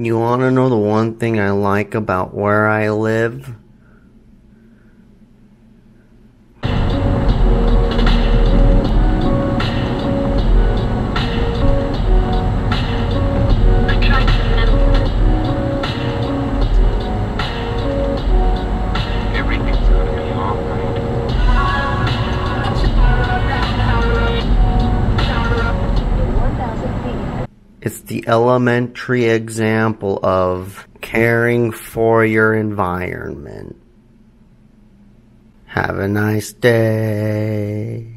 You want to know the one thing I like about where I live? It's the elementary example of caring for your environment. Have a nice day.